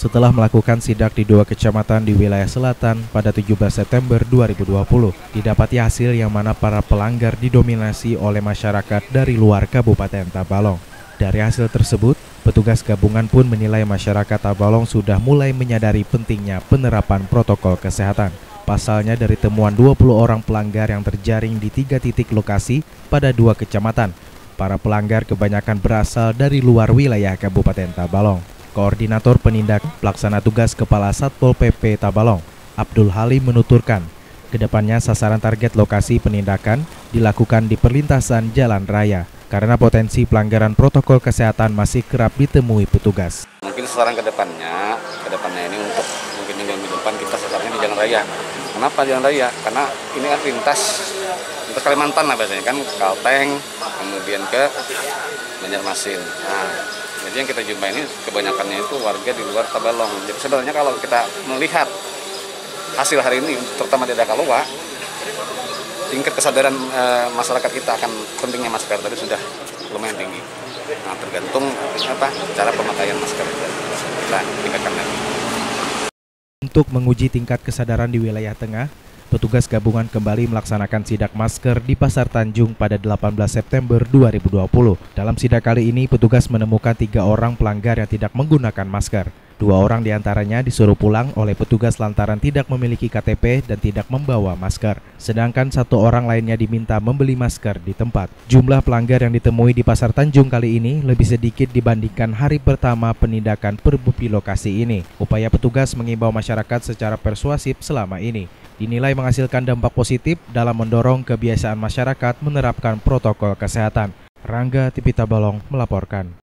setelah melakukan sidak di dua kecamatan di wilayah selatan pada 17 September 2020. Didapati hasil yang mana para pelanggar didominasi oleh masyarakat dari luar Kabupaten Tabalong. Dari hasil tersebut, petugas gabungan pun menilai masyarakat Tabalong sudah mulai menyadari pentingnya penerapan protokol kesehatan. Pasalnya dari temuan 20 orang pelanggar yang terjaring di tiga titik lokasi pada dua kecamatan, para pelanggar kebanyakan berasal dari luar wilayah Kabupaten Tabalong. Koordinator Penindak Pelaksana Tugas Kepala Satpol PP Tabalong, Abdul Halim menuturkan, ke depannya sasaran target lokasi penindakan dilakukan di perlintasan jalan raya karena potensi pelanggaran protokol kesehatan masih kerap ditemui petugas. Mungkin sasaran ke depannya, ke depannya ini untuk mungkin minggu depan kita sasarannya di jalan raya. Kenapa jalan raya? Karena ini kan lintas lintas Kalimantan lah biasanya kan Kalteng, kemudian ke Banjarmasin. Nah, jadi yang kita jumpai ini kebanyakannya itu warga di luar Tabalong. Jadi sebenarnya kalau kita melihat hasil hari ini, terutama di Dakaluwa, tingkat kesadaran e, masyarakat kita akan pentingnya masker tadi sudah lumayan tinggi. Nah, tergantung apa cara pemakaian masker kita tingkatkan lagi. Untuk menguji tingkat kesadaran di wilayah tengah, petugas gabungan kembali melaksanakan sidak masker di Pasar Tanjung pada 18 September 2020. Dalam sidak kali ini, petugas menemukan tiga orang pelanggar yang tidak menggunakan masker. Dua orang di antaranya disuruh pulang oleh petugas lantaran tidak memiliki KTP dan tidak membawa masker. Sedangkan satu orang lainnya diminta membeli masker di tempat. Jumlah pelanggar yang ditemui di Pasar Tanjung kali ini lebih sedikit dibandingkan hari pertama penindakan perbupi lokasi ini. Upaya petugas mengimbau masyarakat secara persuasif selama ini dinilai menghasilkan dampak positif dalam mendorong kebiasaan masyarakat menerapkan protokol kesehatan. Rangga Tipita Balong melaporkan.